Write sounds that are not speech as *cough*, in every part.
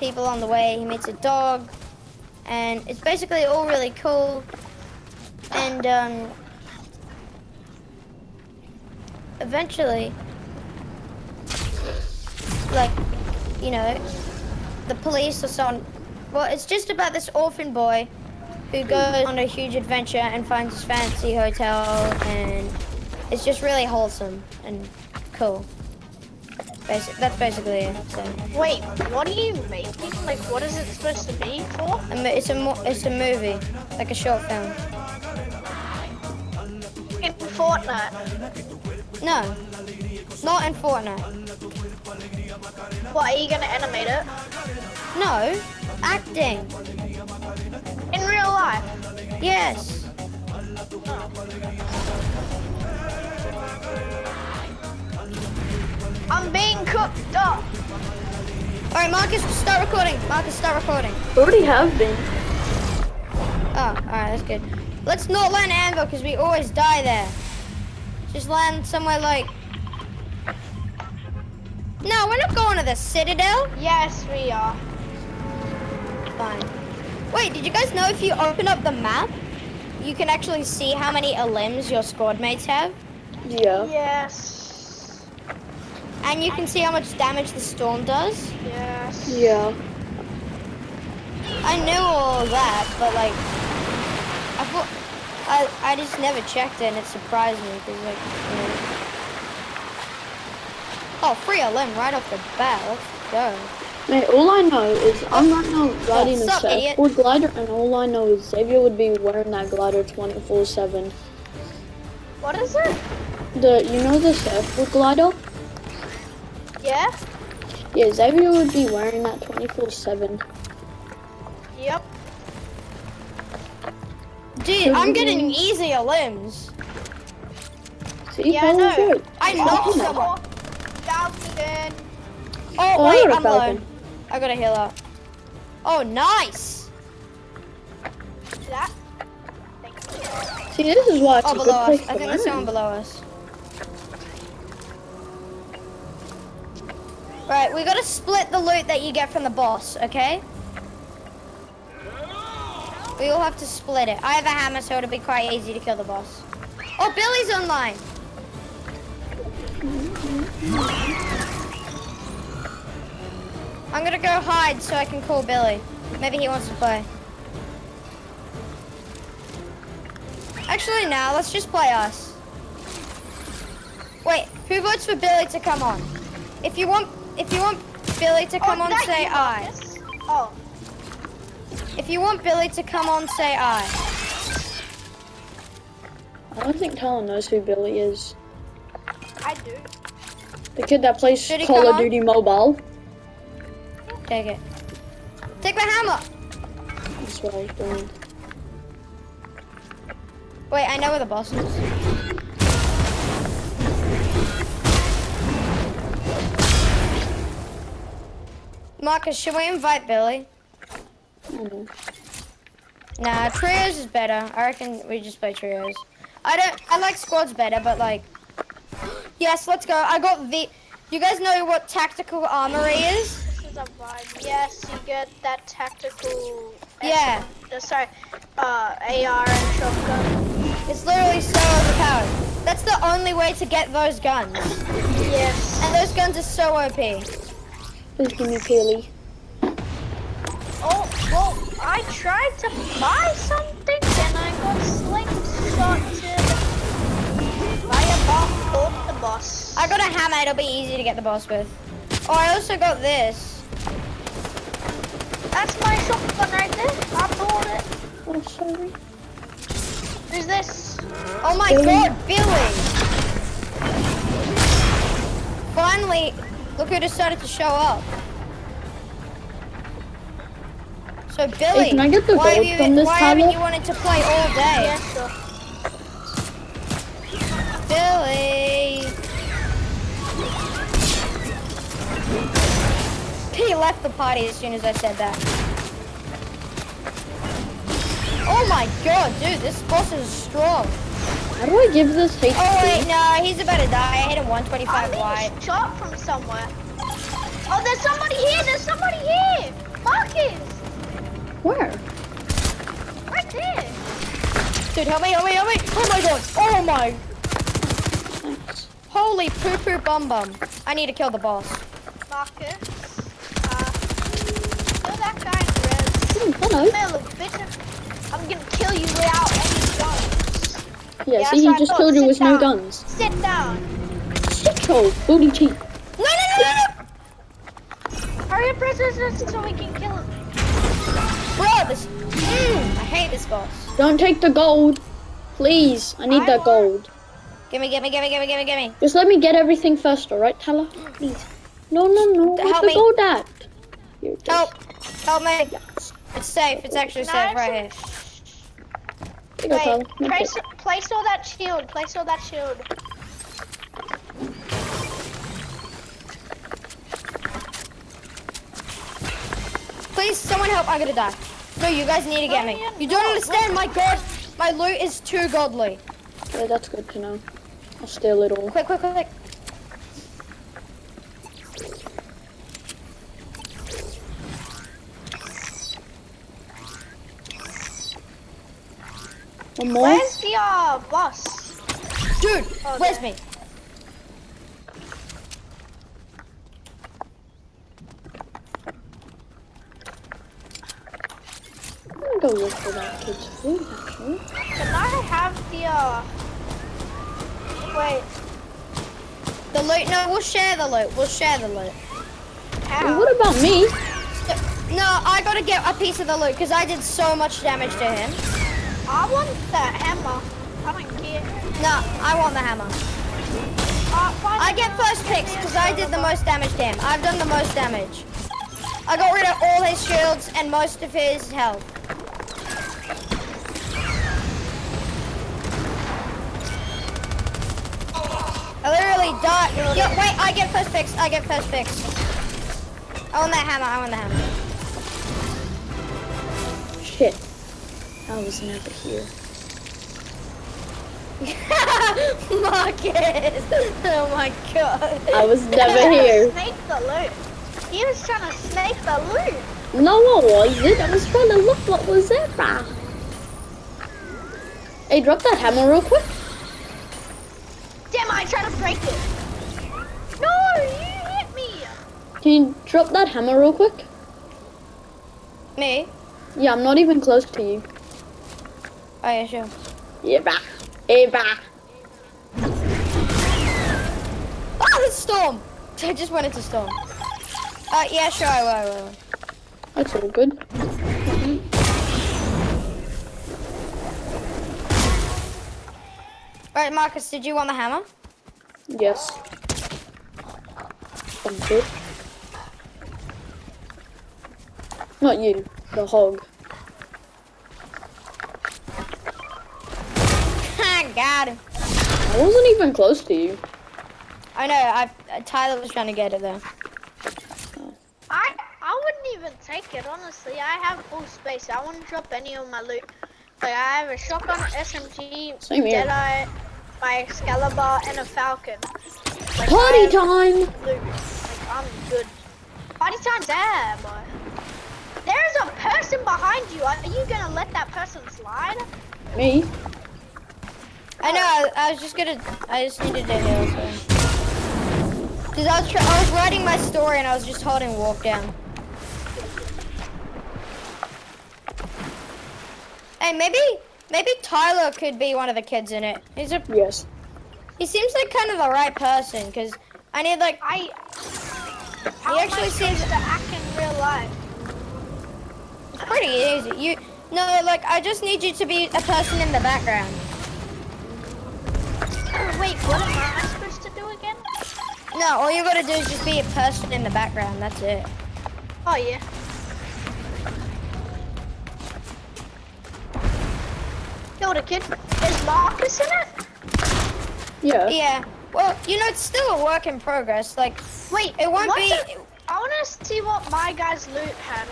people on the way. He meets a dog, and it's basically all really cool. And um, eventually, like, you know, the police or someone. Well, it's just about this orphan boy who goes on a huge adventure and finds this fancy hotel, and it's just really wholesome and cool. Basic, that's basically it. So. Wait, what are you making? Like, what is it supposed to be for? It's a it's a movie, like a short film. In Fortnite. No, not in Fortnite. What, are you gonna animate it? No, acting. In real life? Yes. I'm cooked up. All right, Marcus, start recording. Marcus, start recording. Already have been. Oh, all right, that's good. Let's not land Anvil because we always die there. Just land somewhere like. No, we're not going to the Citadel. Yes, we are. Fine. Wait, did you guys know if you open up the map, you can actually see how many limbs your squad mates have? Yeah. Yes. And you can see how much damage the storm does? Yes. Yeah. I knew all of that, but like, I thought, I, I just never checked it and it surprised me because like, you know. Oh, free a limb right off the bat, let's go. Mate, all I know is I'm right now oh, riding a sup, idiot? surfboard glider, and all I know is Xavier would be wearing that glider 24/7. What is it? The you know the surfboard glider? Yeah? Yeah, Xavier would be wearing that 24/7. Yep. Dude, I'm getting easier limbs. See, Yeah, I know. I knocked someone. Falcon. Oh, Oh, I wait, got a I'm low. I gotta heal up. Oh, nice. That? See, this is why it's Oh, a good us. place I think there's someone below us. Right, we gotta split the loot that you get from the boss, okay? We all have to split it. I have a hammer, so it'll be quite easy to kill the boss. Oh, Billy's online. I'm gonna go hide so I can call Billy. Maybe he wants to play. Actually, now let's just play us. Wait, who votes for Billy to come on? If you want, if you want Billy to oh, come oh, on, say you, aye. Marcus? Oh. If you want Billy to come on, say aye. I don't think Talon knows who Billy is. I do. The kid that plays Should Call come of on? Duty Mobile. Take it. Take my hammer. That's what I was doing. Wait, I know where the boss is. Marcus, should we invite Billy? Mm. Nah, trios is better. I reckon we just play trios. I don't. I like squads better, but like. Yes, let's go. I got the. You guys know what tactical armory is? This is a vibe. Yes, you get that tactical. Yeah. Uh, sorry. Uh, AR and shotgun. It's literally so overpowered. That's the only way to get those guns. Yes. And those guns are so OP. Please give me Peely. Oh, well, I tried to buy something and I got slingshotted by a boss or the boss. I got a hammer. It'll be easy to get the boss with. Oh, I also got this. That's my shotgun right there. I bought it. Oh, sorry. Who's this? Oh my Billy. god, Billy! Finally, look who decided to show up. So Billy, can I get the why, have you, from this why haven't you wanted to play all day? Yeah, sure. Billy! He left the party as soon as I said that. Oh my god, dude, this boss is strong. How do I give this HP? Oh wait, no, he's about to die. I hit him 125 I'm wide. being shot from somewhere. Oh, there's somebody here. There's somebody here. Marcus, Where? right there. Dude, help me, help me, help me! Oh my god! Oh my! Holy poo poo bum bum! I need to kill the boss. Marcus, uh, kill that guy in red. Hello. Bitch. I'm gonna kill you without any guns. Yeah, Yeah, see, he I just thought, killed you sit with no guns. Sit down. Shit hole, booty cheek. No, no, no, no, no! Hurry up, press this this so we can kill him. Bro, this. Mm, I hate this boss. Don't take the gold. Please, I need I that want- gold. Gimme, gimme, gimme, gimme, gimme, gimme. Just let me get everything first, alright, Tyler? Please. No, no, no. Where's Help the me. gold at? Here it is. Help! Help me! Yes. It's safe. It's actually No, safe right here. Here you go, Tyler. Wait, Make place, all that shield. Place all that shield. Please, someone help! I'm gonna die. No, you guys need to get me. You don't understand. My god, my loot is too godly. Okay, that's good to know. I'll steal it all. Quick, quick, quick, One more. Where's the uh, boss? Dude, Oh, where's there. me? I'm gonna go look for that kid's food, actually. Can I have the uh? Wait, The loot? No, we'll share the loot. We'll share the loot. Hey, how? what about me? No, I gotta get a piece of the loot because I did so much damage to him. I want the hammer. I don't care. No, I want the hammer. Uh, I get first picks because I did the most damage to him. I've done the most damage. I got rid of all his shields and most of his health. I literally died. Yo, wait, I get first picks. I get first picks. I want that hammer. I want the hammer. Shit. I was never here. *laughs* Marcus! Oh my god. I was never here. Snake the loot. He was trying to snake the loot. No, I wasn't. I was trying to look what was there. Hey, drop that hammer real quick. Damn, I tried to break it. No, you hit me. Can you drop that hammer real quick? Me? Yeah, I'm not even close to you. Oh yeah, sure. Hey, bah. Oh, the storm! *laughs* I just went into storm. Uh, yeah, sure, I will, I will. That's all good. Alright, Marcus, did you want the hammer? Yes. Thank you. Not you, the hog. Got him. I wasn't even close to you. I know, I, uh, Tyler was trying to get it though. I I wouldn't even take it honestly. I have full space. I wouldn't drop any of my loot. Like I have a shotgun, SMG, Same here. Deadeye, my Excalibur, and a Falcon. Like, Party time! loot. Like I'm good. Party time's there, boy. There's a person behind you. Are you gonna let that person slide? Me? I know, I, I was just gonna, I just needed to heal, so. Cause I was, I was writing my story and I was just holding walk down. Hey, maybe, maybe Tyler could be one of the kids in it. He's a, Yes. he seems like kind of the right person, cause I need like, I. How am actually I supposed seems- to act in real life? it's pretty easy. You, no, like, I just need you to be a person in the background. Wait, what am I supposed to do again? No, all you gotta do is just be a person in the background, that's it. Oh yeah. Killed a kid. Is Marcus in it? Yeah. Yeah. Well, you know, it's still a work in progress. Like, Wait, it won't be. the- I want to see what my guy's loot had.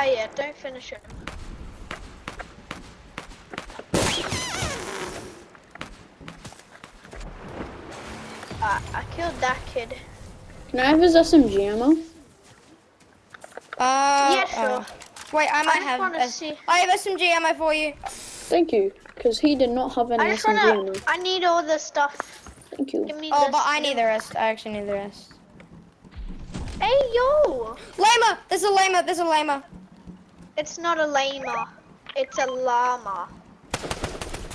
Oh, die yet. Don't finish him. Uh, I killed that kid. Can I have his SMG ammo? Uh, yeah, sure. Uh, wait, I might I have. See. I have SMG ammo for you. Thank you, because he did not have any I SMG wanna, ammo. I need all the stuff. Thank you. Oh, but I need the rest. I actually need the rest. Hey, yo! Llama! There's a Llama! There's a Llama! It's not a llama. It's a llama.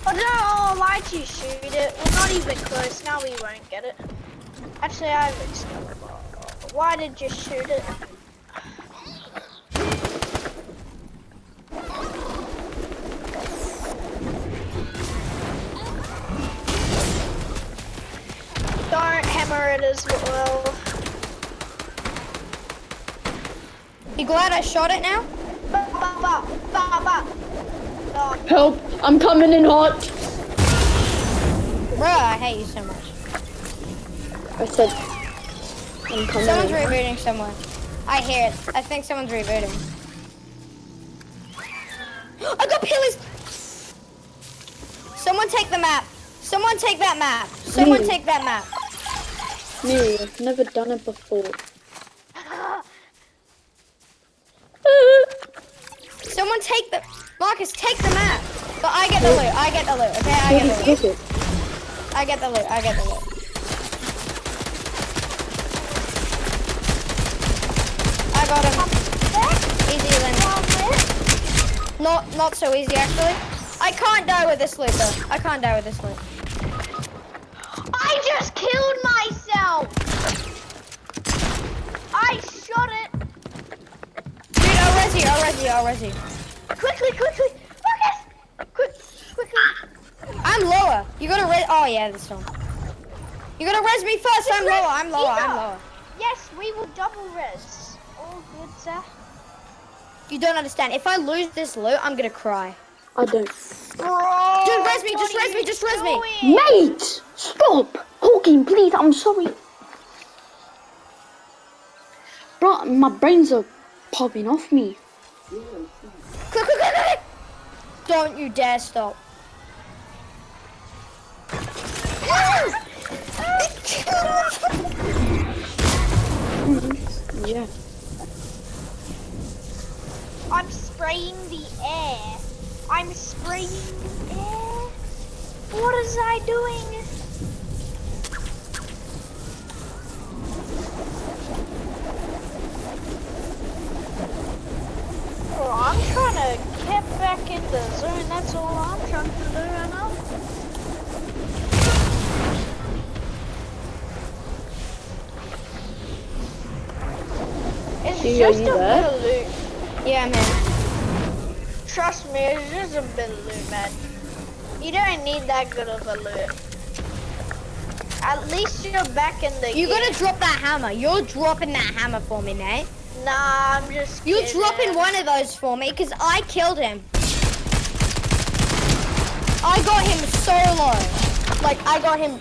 Oh no! Why'd you shoot it? We're not even close. Now we won't get it. Actually, I have it. Why did you shoot it? Don't hammer it as well. You glad I shot it now? Help! I'm coming in hot! Bruh, I hate you so much. I said, I'm coming Someone's in rebooting somewhere. I hear it. I think someone's rebooting. I got pillars! Someone take the map. Someone take that map. Someone Me. take that map. Me, I've never done it before. Someone take the... Marcus, take the map. But I get the loot. I get the loot, okay? I get the loot. I get the loot. I get the loot. I got him. Easy then. Not, not so easy actually. I can't die with this loot though. I can't die with this loot. I just killed myself! I shot it! Dude, I'll res you. I'll res you. I'll res you. Quickly, quickly! Marcus! Quick, quickly! I'm lower. You gotta res. Oh yeah, this one. You gotta res me first. I'm lower. I'm lower. I'm lower. Yes, we will double res. All good, sir. You don't understand. If I lose this loot, I'm gonna cry. I don't. Bro! Dude, res me, what just are res me, just res me. Mate! Stop! Hawking, please, I'm sorry. Bro, my brains are popping off me. Don't you dare stop. Yeah. *laughs* I'm spraying the air. I'm spraying the air. What is I doing? Oh, I'm trying to get back in the zone. That's all I'm trying to do right now. It's Gee, are just you a there? bit of loot. Yeah, man. Trust me, it's just a bit of loot, man. You don't need that good of a loot. At least you're back in the You game. gotta drop that hammer. You're dropping that hammer for me, mate. Nah, I'm just You're kidding. dropping one of those for me because I killed him. I got him so low. Like, I got him.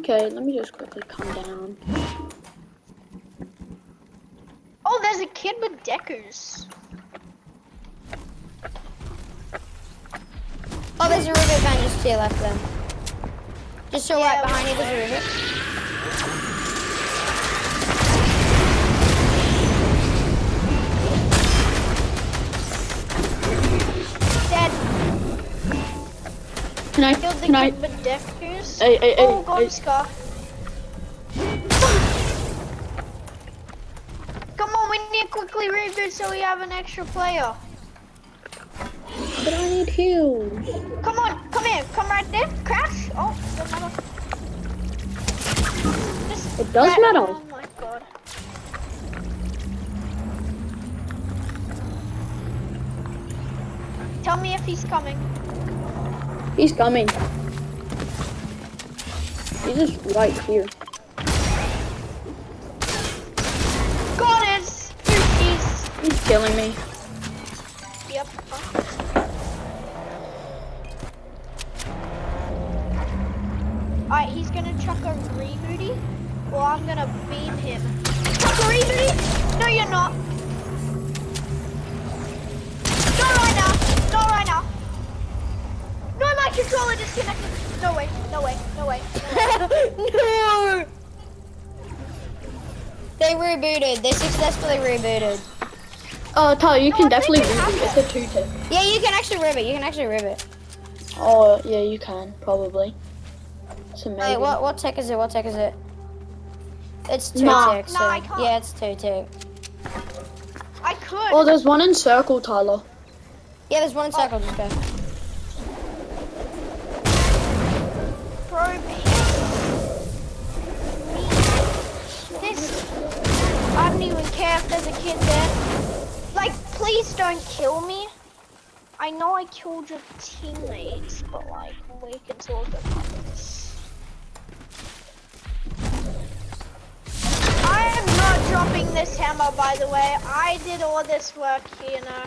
Okay, let me just quickly calm down. Oh, there's a kid with deckers. Oh, there's a rivet van just to your left then. Just so Yeah, right behind you, there's a rivet. Dead. Can I, Killed the can I, with deckers. Hey, hey, oh, hey, God, hey, Scar. Come on, we need to quickly reboot so we have an extra player. but I need heals. Come on, come here, come right there. Crash. Oh, doesn't matter. Just It does right- matter. Oh my god. Tell me if he's coming. He's coming. He's just right here. God, it's he's. He's killing me. Yep. Alright, he's gonna chuck a rebooty, or I'm gonna beam him. Chuck a rebooty? No, you're not. Not right now. Not right now. No, my controller disconnected. No way. No way. No way. No way. No! They rebooted. They successfully rebooted. Oh, Tyler, you No, can definitely think reboot. It's a two tick. Yeah, you can actually rib it. You can actually rib it. Oh, yeah, you can probably. So maybe. Wait, what what tick is it? What tick is it? It's two Nah. ticks. Nah, so- I can't. Yeah, it's two tick. I could. Oh, there's one in circle, Tyler. Yeah, there's one in circle. Just go. If there's a kid there. Like, please don't kill me. I know I killed your teammates, but like, we can talk about this. I am not dropping this hammer, by the way. I did all this work, you know.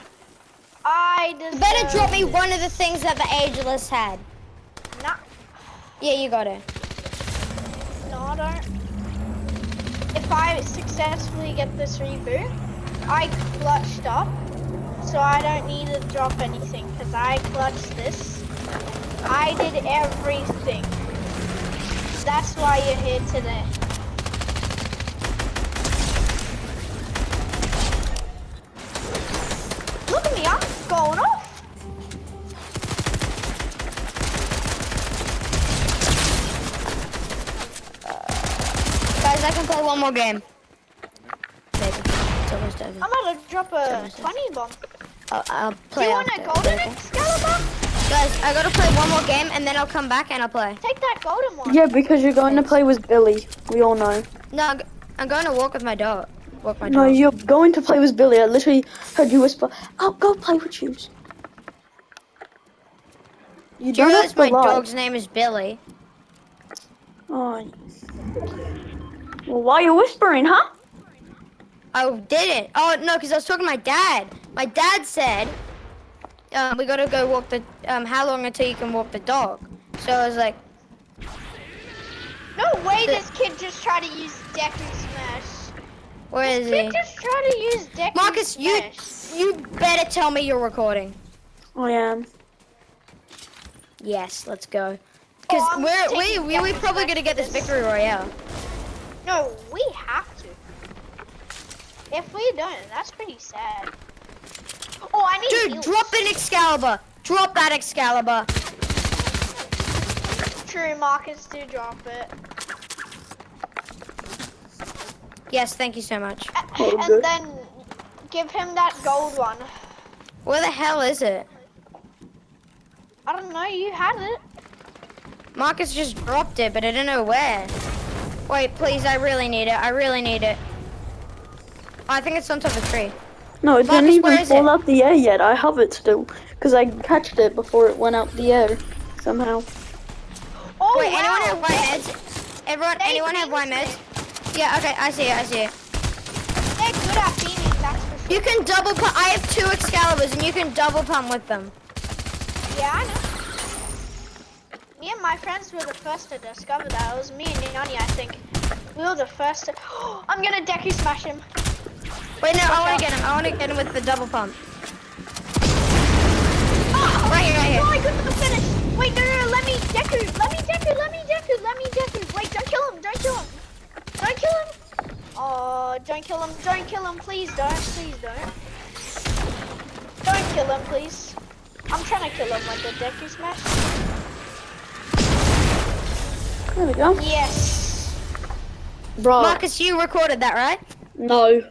I You deserve better drop me one of the things that the ageless had. Nah. Yeah, you got it. No, I don't. If I successfully get this reboot, I clutched up, so I don't need to drop anything because I clutched this. I did everything. That's why you're here today. Look at me, I'm going off. Guys, I can play one more game. Maybe. It's almost over. I'm about to drop a Seven, seven. 20 bomb. I'll, I'll Do play you want a golden? Excalibur? Guys, I gotta play one more game and then I'll come back and I'll play. Take that golden one. Yeah, because you're going to play with Billy. We all know. No, I'm going to walk with my dog. Walk my No, dog. you're going to play with Billy. I literally heard you whisper, "I'll go play with you." You Do you realize my lie. dog's name is Billy? Oh. Well, why are you whispering, huh? I didn't. Oh no, because I was talking to my dad. My dad said, um, "We gotta go walk the. Um, how long until you can walk the dog?" So I was like, No way this kid just tried to use Deku Smash. "Where is Kid he?" just tried to use Deku Marcus, you Smash. you better tell me you're recording. I am. Yes, let's go. Because Oh, we're we taking we we Deku probably gonna get this this. victory royale. No, we have to. If we don't, that's pretty sad. Oh, I need Dude, heals. drop an Excalibur. Drop that Excalibur. True, Marcus, do drop it. Yes, thank you so much. A- Oh, and good. then give him that gold one. Where the hell is it? I don't know, you had it. Marcus just dropped it, but I don't know where. Wait, please, I really need it. I really need it. I think it's on top of a tree. No, it Marcus, didn't even is fall it? out the air yet. I have it still, because I catched it before it went out the air somehow. Oh, Wait, wow. anyone have white meds? Everyone, They anyone have white beamed meds? Yeah, okay, I see it, I see it. They're good at beaming, that's for sure. You can double pump. I have two Excaliburs, and you can double pump with them. Yeah, I know. Me and my friends were the first to discover that. It was me and Yanni, I think. We were the first to... *gasps* I'm gonna Deku smash him. Wait, no, I want to get him. I want to get him with the double pump. Oh, Right here, right here. No, I couldn't finish. Wait, no, no, no, let me Deku. Let me Deku. Let me Deku. Let me Deku. Wait, don't kill him. Don't kill him. Don't kill him. Oh, don't kill him. Don't kill him. Please don't. Please don't. Don't kill him, please. I'm trying to kill him with the Deku smash. There we go. Yes. Bro, Marcus, you recorded that, right? no.